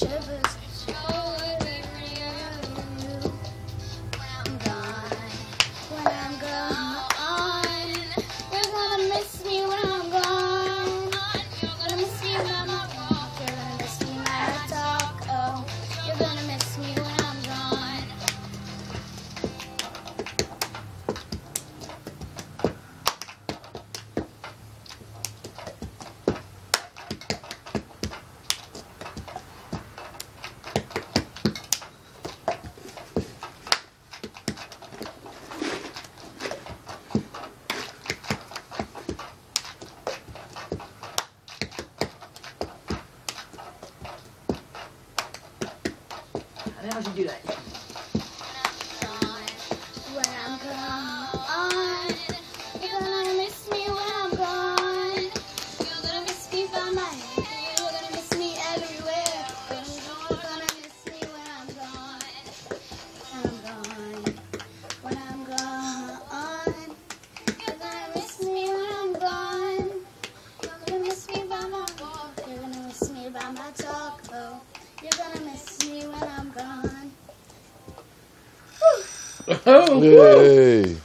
shivers. Do? When I'm gone, you're gonna miss me when I'm gone. You're gonna miss me by my. You're gonna miss me everywhere. You're gonna miss me when I'm gone. When I'm gone, you're gonna miss me when I'm gone. You're gonna miss me by my. You're gonna miss me by my you're gonna miss me when I'm gone. Ei.